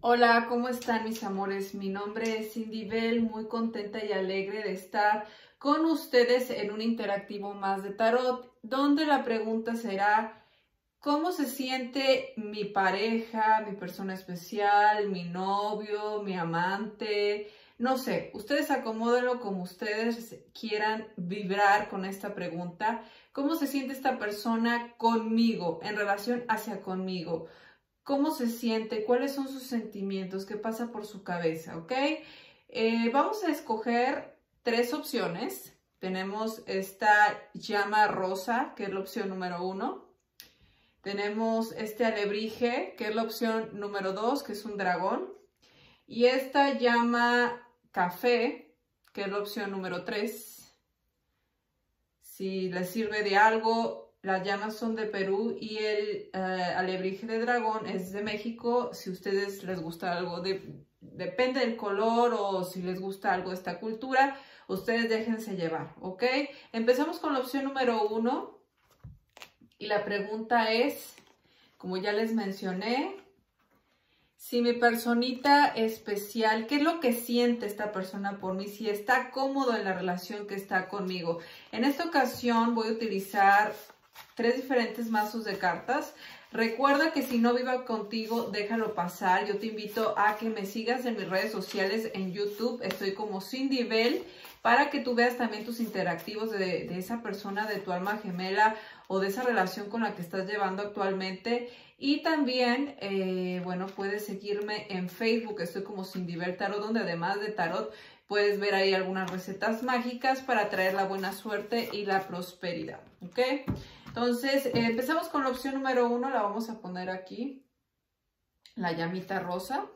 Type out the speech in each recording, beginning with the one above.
Hola, ¿cómo están mis amores? Mi nombre es Cindy Bell, muy contenta y alegre de estar con ustedes en un interactivo más de tarot, donde la pregunta será, ¿cómo se siente mi pareja, mi persona especial, mi novio, mi amante? No sé, ustedes acomódenlo como ustedes quieran vibrar con esta pregunta. ¿Cómo se siente esta persona conmigo, en relación hacia conmigo? Cómo se siente, cuáles son sus sentimientos, qué pasa por su cabeza, ¿ok? Eh, vamos a escoger tres opciones. Tenemos esta llama rosa, que es la opción número uno. Tenemos este alebrije, que es la opción número dos, que es un dragón. Y esta llama café, que es la opción número tres. Si les sirve de algo, las llamas son de Perú y el uh, alebrije de dragón es de México. Si ustedes les gusta algo, de, depende del color o si les gusta algo de esta cultura, ustedes déjense llevar, ¿ok? Empezamos con la opción número uno y la pregunta es, como ya les mencioné, si mi personita especial, ¿qué es lo que siente esta persona por mí? Si está cómodo en la relación que está conmigo. En esta ocasión voy a utilizar tres diferentes mazos de cartas. Recuerda que si no viva contigo, déjalo pasar. Yo te invito a que me sigas en mis redes sociales en YouTube. Estoy como Cindy Bell para que tú veas también tus interactivos de, esa persona, de tu alma gemela o de esa relación con la que estás llevando actualmente. Y también, eh, bueno, puedes seguirme en Facebook. Estoy como Cindy Bell Tarot, donde además de tarot puedes ver ahí algunas recetas mágicas para traer la buena suerte y la prosperidad. ¿Ok? Entonces, eh, empezamos con la opción número uno, la vamos a poner aquí, la llamita rosa.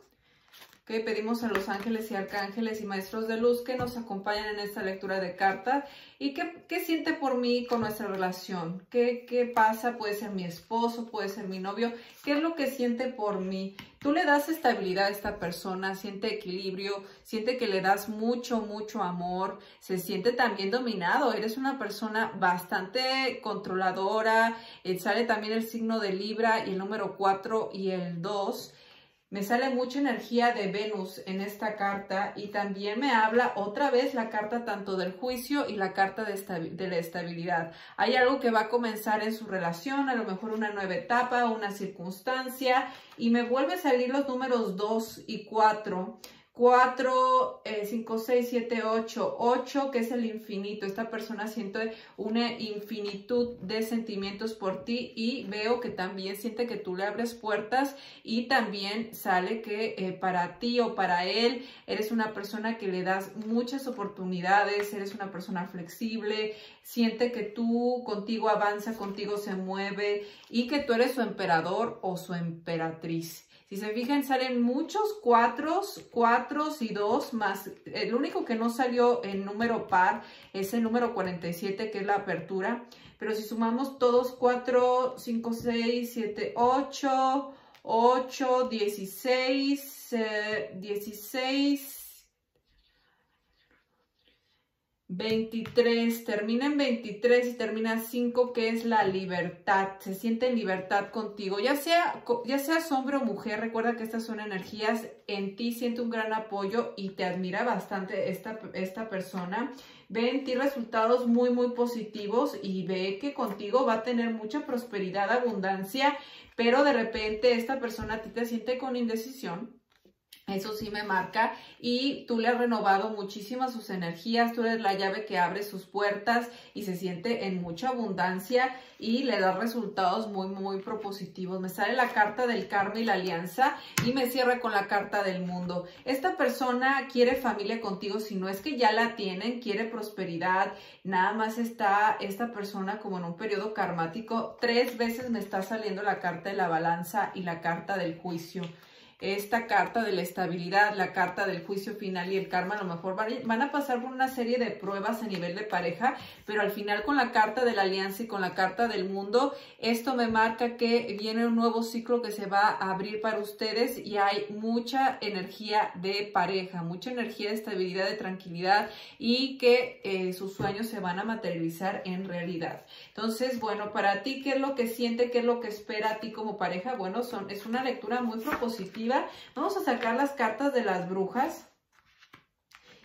Que pedimos a los ángeles y arcángeles y maestros de luz que nos acompañen en esta lectura de cartas y qué, siente por mí con nuestra relación, ¿Qué, qué pasa, puede ser mi esposo, puede ser mi novio, qué es lo que siente por mí. Tú le das estabilidad a esta persona, siente equilibrio, siente que le das mucho, mucho amor, se siente también dominado, eres una persona bastante controladora, eh, sale también el signo de Libra y el número 4 y el 2 me sale mucha energía de Venus en esta carta y también me habla otra vez la carta tanto del juicio y la carta de, la estabilidad. Hay algo que va a comenzar en su relación, a lo mejor una nueva etapa, una circunstancia y me vuelve a salir los números 2 y 4 4, 5, 6, 7, 8, 8, que es el infinito. Esta persona siente una infinitud de sentimientos por ti y veo que también siente que tú le abres puertas y también sale que eh, para ti o para él eres una persona que le das muchas oportunidades, eres una persona flexible, siente que tú contigo avanza, contigo se mueve y que tú eres su emperador o su emperatriz. Si se fijan, salen muchos cuatros, cuatros y dos más. El único que no salió en número par es el número 47, que es la apertura. Pero si sumamos todos, 4, 5, 6, 7, 8, 8, 16, 16, 23, termina en 23 y termina 5, que es la libertad. Se siente en libertad contigo. Ya sea, ya seas hombre o mujer, recuerda que estas son energías. En ti siente un gran apoyo y te admira bastante esta, esta persona. Ve en ti resultados muy, muy positivos y ve que contigo va a tener mucha prosperidad, abundancia, pero de repente esta persona a ti te siente con indecisión eso sí me marca y tú le has renovado muchísimas sus energías, tú eres la llave que abre sus puertas y se siente en mucha abundancia y le da resultados muy, muy propositivos. Me sale la carta del karma y la alianza y me cierra con la carta del mundo. Esta persona quiere familia contigo, si no es que ya la tienen, quiere prosperidad, nada más está esta persona como en un periodo karmático. Tres veces me está saliendo la carta de la balanza y la carta del juicio esta carta de la estabilidad, la carta del juicio final y el karma, a lo mejor van a pasar por una serie de pruebas a nivel de pareja, pero al final con la carta de la alianza y con la carta del mundo, esto me marca que viene un nuevo ciclo que se va a abrir para ustedes y hay mucha energía de pareja, mucha energía de estabilidad, de tranquilidad y que eh, sus sueños se van a materializar en realidad. Entonces, bueno, para ti, ¿qué es lo que siente? ¿Qué es lo que espera a ti como pareja? Bueno, son, es una lectura muy propositiva Vamos a sacar las cartas de las brujas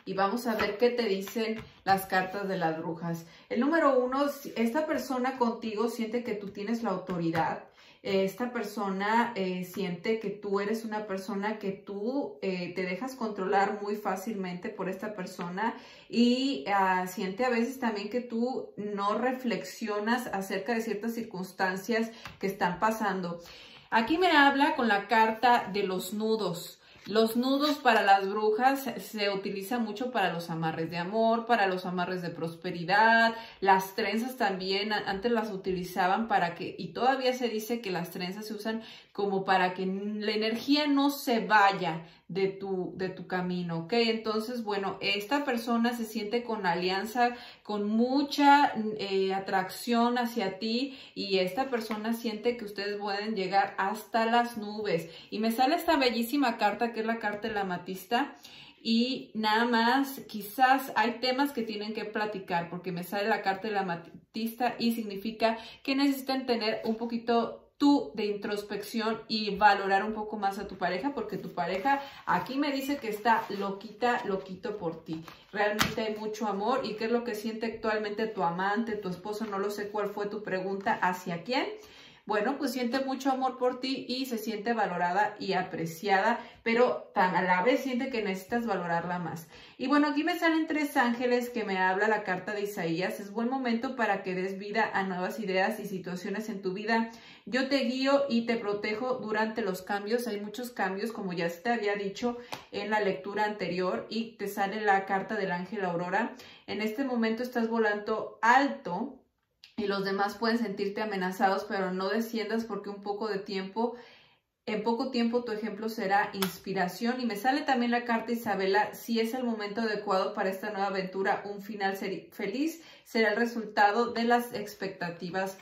y vamos a ver qué te dicen las cartas de las brujas. El número uno, esta persona contigo siente que tú tienes la autoridad. Esta persona eh, siente que tú eres una persona que tú eh, te dejas controlar muy fácilmente por esta persona y ah, siente a veces también que tú no reflexionas acerca de ciertas circunstancias que están pasando. Aquí me habla con la carta de los nudos. Los nudos para las brujas se utilizan mucho para los amarres de amor, para los amarres de prosperidad, las trenzas también, antes las utilizaban para que, y todavía se dice que las trenzas se usan como para que la energía no se vaya de tu, de tu camino, ¿ok? Entonces, bueno, esta persona se siente con alianza, con mucha eh, atracción hacia ti y esta persona siente que ustedes pueden llegar hasta las nubes. Y me sale esta bellísima carta que es la carta de la matista y nada más, quizás hay temas que tienen que platicar porque me sale la carta de la matista y significa que necesitan tener un poquito tú de introspección y valorar un poco más a tu pareja, porque tu pareja aquí me dice que está loquita, loquito por ti. Realmente hay mucho amor y qué es lo que siente actualmente tu amante, tu esposo, no lo sé cuál fue tu pregunta, hacia quién bueno, pues siente mucho amor por ti y se siente valorada y apreciada, pero a la vez siente que necesitas valorarla más. Y bueno, aquí me salen tres ángeles que me habla la carta de Isaías. Es buen momento para que des vida a nuevas ideas y situaciones en tu vida. Yo te guío y te protejo durante los cambios. Hay muchos cambios, como ya te había dicho en la lectura anterior, y te sale la carta del ángel Aurora. En este momento estás volando alto y los demás pueden sentirte amenazados, pero no desciendas porque un poco de tiempo, en poco tiempo tu ejemplo será inspiración. Y me sale también la carta Isabela, si es el momento adecuado para esta nueva aventura, un final feliz será el resultado de las expectativas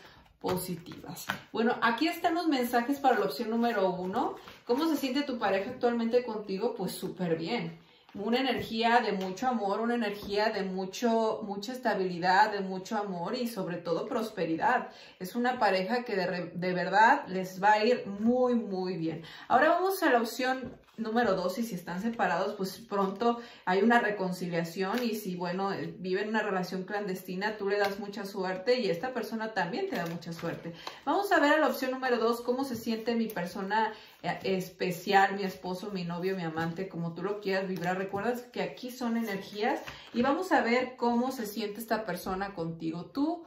Bueno, aquí están los mensajes para la opción número uno. ¿Cómo se siente tu pareja actualmente contigo? Pues súper bien una energía de mucho amor, una energía de mucho, mucha estabilidad, de mucho amor y sobre todo prosperidad. Es una pareja que de, de verdad les va a ir muy, muy bien. Ahora vamos a la opción número dos, y si están separados, pues pronto hay una reconciliación y si, bueno, viven una relación clandestina, tú le das mucha suerte y esta persona también te da mucha suerte. Vamos a ver a la opción número dos, cómo se siente mi persona eh, especial, mi esposo, mi novio, mi amante, como tú lo quieras vibrar. Recuerdas que aquí son energías y vamos a ver cómo se siente esta persona contigo. Tú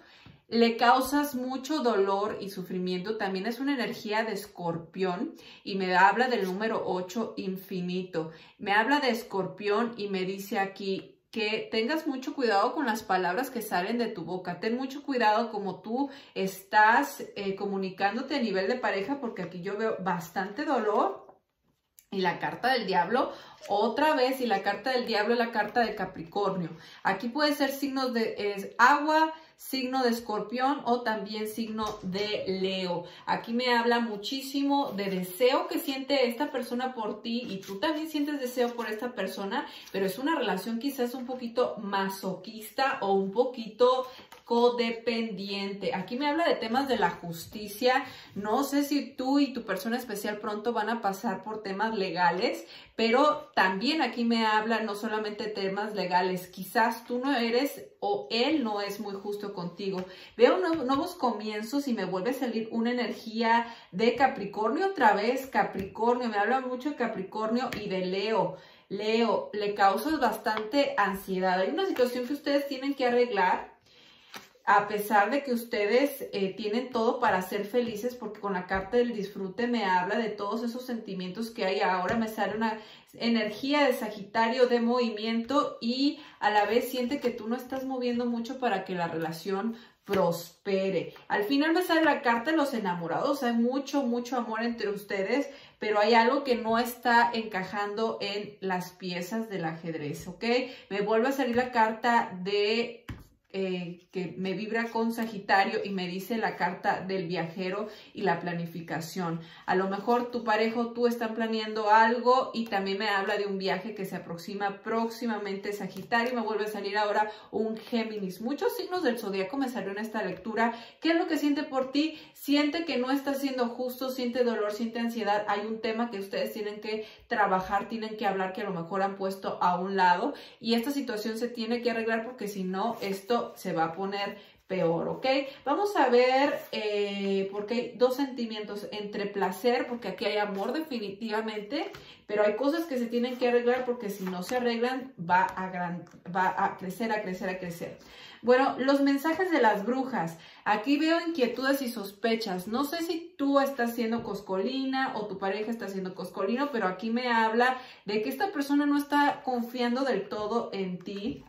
le causas mucho dolor y sufrimiento. También es una energía de escorpión y me habla del número 8 infinito. Me habla de escorpión y me dice aquí que tengas mucho cuidado con las palabras que salen de tu boca. Ten mucho cuidado como tú estás eh, comunicándote a nivel de pareja porque aquí yo veo bastante dolor. Y la carta del diablo, otra vez, y la carta del diablo es la carta de Capricornio. Aquí puede ser signos de agua, signo de escorpión o también signo de Leo. Aquí me habla muchísimo de deseo que siente esta persona por ti y tú también sientes deseo por esta persona, pero es una relación quizás un poquito masoquista o un poquito codependiente. Aquí me habla de temas de la justicia. No sé si tú y tu persona especial pronto van a pasar por temas legales, pero también aquí me habla no solamente temas legales. Quizás tú no eres o él no es muy justo contigo. Veo nuevos comienzos y me vuelve a salir una energía de Capricornio otra vez. Capricornio, me habla mucho de Capricornio y de Leo. Leo, le causas bastante ansiedad. Hay una situación que ustedes tienen que arreglar a pesar de que ustedes eh, tienen todo para ser felices, porque con la carta del disfrute me habla de todos esos sentimientos que hay. Ahora me sale una energía de Sagitario de movimiento y a la vez siente que tú no estás moviendo mucho para que la relación prospere. Al final me sale la carta de los enamorados, hay mucho, mucho amor entre ustedes, pero hay algo que no está encajando en las piezas del ajedrez, ¿ok? Me vuelve a salir la carta de eh, que me vibra con Sagitario y me dice la carta del viajero y la planificación. A lo mejor tu pareja tú están planeando algo y también me habla de un viaje que se aproxima próximamente Sagitario. Me vuelve a salir ahora un Géminis. Muchos signos del zodiaco me salió en esta lectura. ¿Qué es lo que siente por ti? Siente que no está siendo justo, siente dolor, siente ansiedad. Hay un tema que ustedes tienen que trabajar, tienen que hablar que a lo mejor han puesto a un lado y esta situación se tiene que arreglar porque si no, esto se va a poner peor, ¿ok? Vamos a ver, eh, porque hay dos sentimientos entre placer, porque aquí hay amor definitivamente, pero hay cosas que se tienen que arreglar porque si no se arreglan va a, va a crecer, a crecer, a crecer. Bueno, los mensajes de las brujas. Aquí veo inquietudes y sospechas. No sé si tú estás siendo coscolina o tu pareja está siendo coscolino, pero aquí me habla de que esta persona no está confiando del todo en ti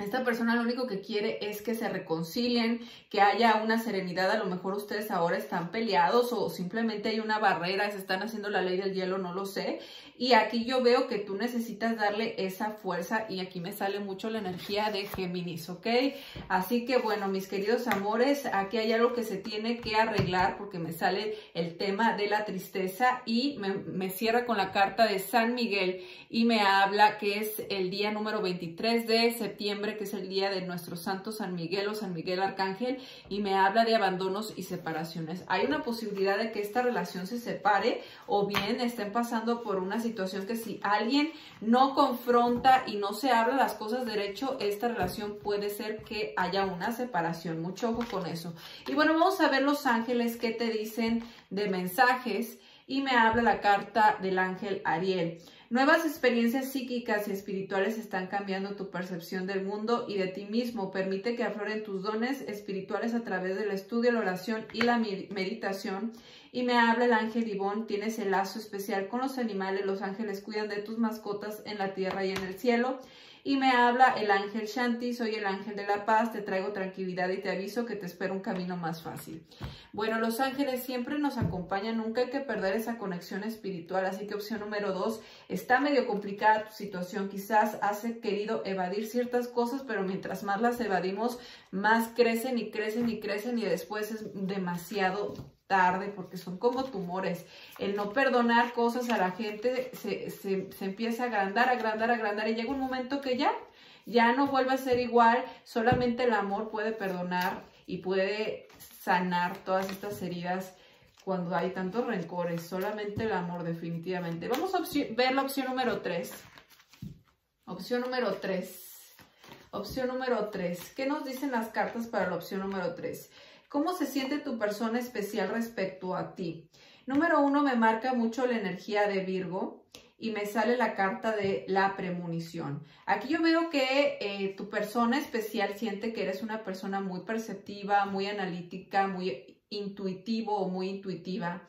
esta persona lo único que quiere es que se reconcilien, que haya una serenidad. A lo mejor ustedes ahora están peleados o simplemente hay una barrera, se están haciendo la ley del hielo, no lo sé. Y aquí yo veo que tú necesitas darle esa fuerza y aquí me sale mucho la energía de Géminis, ¿ok? Así que bueno, mis queridos amores, aquí hay algo que se tiene que arreglar porque me sale el tema de la tristeza y me, me cierra con la carta de San Miguel y me habla que es el día número 23 de septiembre, que es el día de nuestro santo San Miguel o San Miguel Arcángel y me habla de abandonos y separaciones. Hay una posibilidad de que esta relación se separe o bien estén pasando por una situación que si alguien no confronta y no se habla las cosas derecho, esta relación puede ser que haya una separación. Mucho ojo con eso. Y bueno, vamos a ver los ángeles que te dicen de mensajes y me habla la carta del ángel Ariel. Nuevas experiencias psíquicas y espirituales están cambiando tu percepción del mundo y de ti mismo. Permite que afloren tus dones espirituales a través del estudio, la oración y la meditación. Y me habla el ángel Ivón, tienes el lazo especial con los animales, los ángeles cuidan de tus mascotas en la tierra y en el cielo y me habla el ángel Shanti, soy el ángel de la paz, te traigo tranquilidad y te aviso que te espero un camino más fácil. Bueno, los ángeles siempre nos acompañan, nunca hay que perder esa conexión espiritual, así que opción número dos, está medio complicada tu situación, quizás has querido evadir ciertas cosas, pero mientras más las evadimos, más crecen y crecen y crecen y después es demasiado tarde porque son como tumores. El no perdonar cosas a la gente se, se, se, empieza a agrandar, agrandar, agrandar y llega un momento que ya, ya no vuelve a ser igual. Solamente el amor puede perdonar y puede sanar todas estas heridas cuando hay tantos rencores. Solamente el amor definitivamente. Vamos a ver la opción número 3. Opción número 3. Opción número 3. ¿Qué nos dicen las cartas para la opción número 3? ¿Cómo se siente tu persona especial respecto a ti? Número uno, me marca mucho la energía de Virgo y me sale la carta de la premonición. Aquí yo veo que eh, tu persona especial siente que eres una persona muy perceptiva, muy analítica, muy intuitivo o muy intuitiva.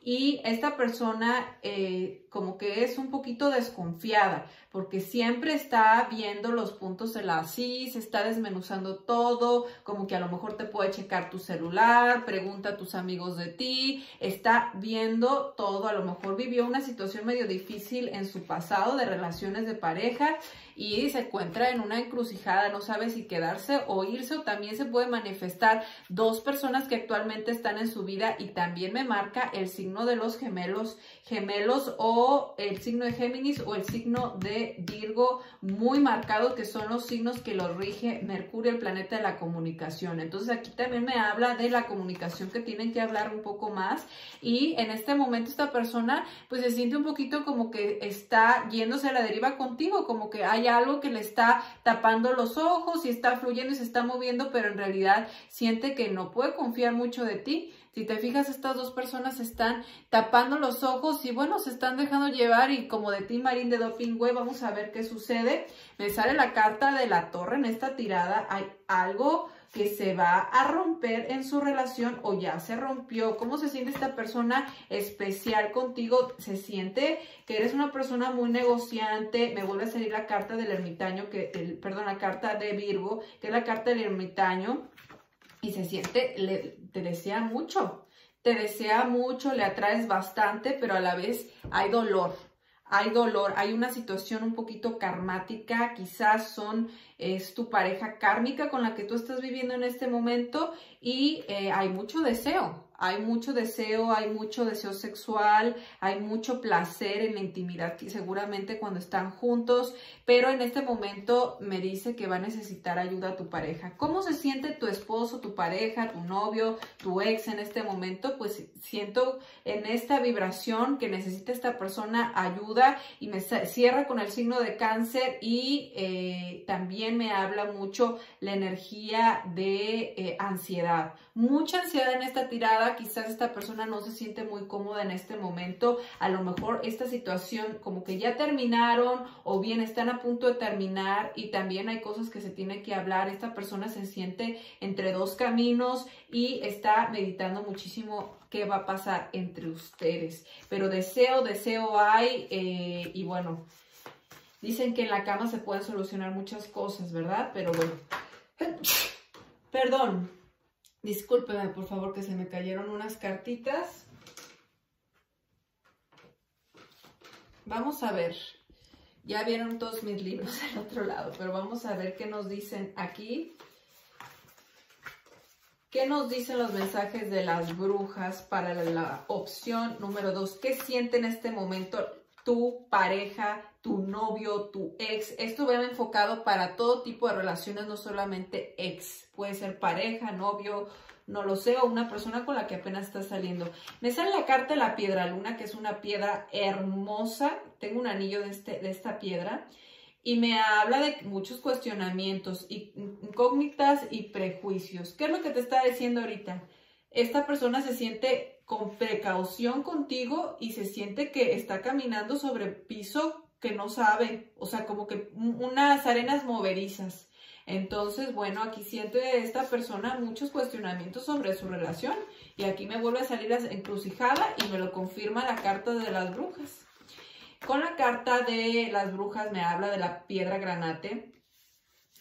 Y esta persona eh, como que es un poquito desconfiada porque siempre está viendo los puntos de la CIS, está desmenuzando todo, como que a lo mejor te puede checar tu celular, pregunta a tus amigos de ti, está viendo todo, a lo mejor vivió una situación medio difícil en su pasado de relaciones de pareja y se encuentra en una encrucijada, no sabe si quedarse o irse o también se puede manifestar dos personas que actualmente están en su vida y también me marca el signo de los gemelos, gemelos o el signo de Géminis o el signo de Virgo muy marcado, que son los signos que los rige Mercurio, el planeta de la comunicación. Entonces aquí también me habla de la comunicación que tienen que hablar un poco más y en este momento esta persona pues se siente un poquito como que está yéndose a la deriva contigo, como que hay algo que le está tapando los ojos y está fluyendo y se está moviendo, pero en realidad siente que no puede confiar mucho de ti. Si te fijas, estas dos personas están tapando los ojos y bueno, se están dejando llevar y como de ti, Marín de Doping vamos a ver qué sucede. Me sale la carta de la torre en esta tirada. Hay algo que se va a romper en su relación o ya se rompió. ¿Cómo se siente esta persona especial contigo? Se siente que eres una persona muy negociante. Me vuelve a salir la carta del ermitaño, que, el, perdón, la carta de Virgo, que es la carta del ermitaño y se siente, te desea mucho, te desea mucho, le atraes bastante, pero a la vez hay dolor. hay dolor, hay una situación un poquito karmática, quizás son, es tu pareja kármica con la que tú estás viviendo en este momento y eh, hay mucho deseo, hay mucho deseo, hay mucho deseo sexual, hay mucho placer en la intimidad, seguramente cuando están juntos, pero en este momento me dice que va a necesitar ayuda a tu pareja. ¿Cómo se siente tu esposo, tu pareja, tu novio, tu ex en este momento? Pues siento en esta vibración que necesita esta persona ayuda y me cierra con el signo de cáncer y eh, también me habla mucho la energía de eh, ansiedad. Mucha ansiedad en esta tirada quizás esta persona no se siente muy cómoda en este momento, a lo mejor esta situación como que ya terminaron o bien están a punto de terminar y también hay cosas que se tiene que hablar, esta persona se siente entre dos caminos y está meditando muchísimo qué va a pasar entre ustedes, pero deseo, deseo hay eh, y bueno, dicen que en la cama se pueden solucionar muchas cosas, ¿verdad? Pero bueno, perdón, Discúlpeme, por favor, que se me cayeron unas cartitas. Vamos a ver. Ya vieron todos mis libros al otro lado, pero vamos a ver qué nos dicen aquí. ¿Qué nos dicen los mensajes de las brujas para la opción número dos? ¿Qué siente en este momento tu pareja, tu novio, tu ex. Esto va enfocado para todo tipo de relaciones, no solamente ex. Puede ser pareja, novio, no lo sé, o una persona con la que apenas está saliendo. Me sale la carta de la piedra luna, que es una piedra hermosa. Tengo un anillo de, este, de esta piedra. Y me habla de muchos cuestionamientos, incógnitas y prejuicios. ¿Qué es lo que te está diciendo ahorita? Esta persona se siente con precaución contigo y se siente que está caminando sobre piso que no sabe, o sea, como que unas arenas moverizas. Entonces, bueno, aquí siente esta persona muchos cuestionamientos sobre su relación y aquí me vuelve a salir la encrucijada y me lo confirma la carta de las brujas. Con la carta de las brujas me habla de la piedra granate,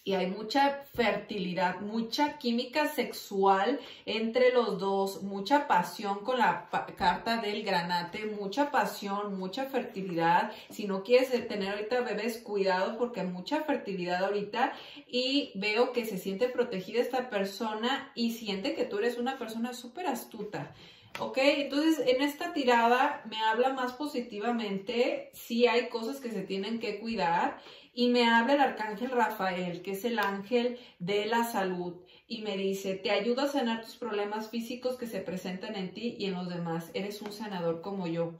y hay mucha fertilidad, mucha química sexual entre los dos, mucha pasión con la carta del granate, mucha pasión, mucha fertilidad. Si no quieres tener ahorita bebés, cuidado porque hay mucha fertilidad ahorita y veo que se siente protegida esta persona y siente que tú eres una persona súper astuta. ¿Ok? Entonces, en esta tirada me habla más positivamente. Sí hay cosas que se tienen que cuidar y me habla el arcángel Rafael, que es el ángel de la salud, y me dice, te ayuda a sanar tus problemas físicos que se presentan en ti y en los demás. Eres un sanador como yo.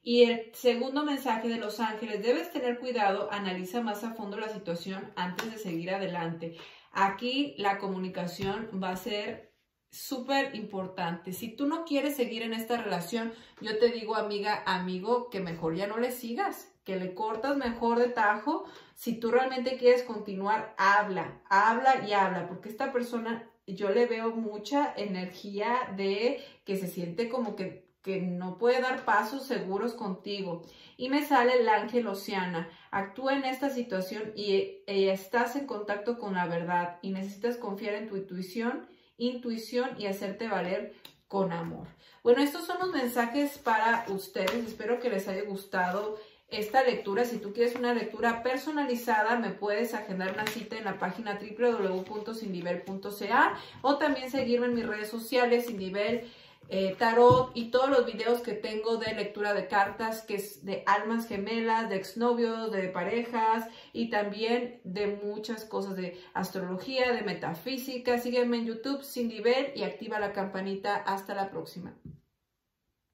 Y el segundo mensaje de los ángeles, debes tener cuidado, analiza más a fondo la situación antes de seguir adelante. Aquí la comunicación va a ser súper importante. Si tú no quieres seguir en esta relación, yo te digo, amiga, amigo, que mejor ya no le sigas que le cortas mejor de tajo. Si tú realmente quieres continuar, habla, habla y habla, porque esta persona yo le veo mucha energía de que se siente como que, que no puede dar pasos seguros contigo. Y me sale el ángel Oceana. Actúa en esta situación y, y estás en contacto con la verdad y necesitas confiar en tu intuición, intuición y hacerte valer con amor. Bueno, estos son los mensajes para ustedes. Espero que les haya gustado esta lectura. Si tú quieres una lectura personalizada, me puedes agendar una cita en la página www.sindivel.ca o también seguirme en mis redes sociales, Sindivel eh, Tarot y todos los videos que tengo de lectura de cartas, que es de almas gemelas, de exnovios, de parejas y también de muchas cosas de astrología, de metafísica. Sígueme en YouTube, Sindivel y activa la campanita. Hasta la próxima.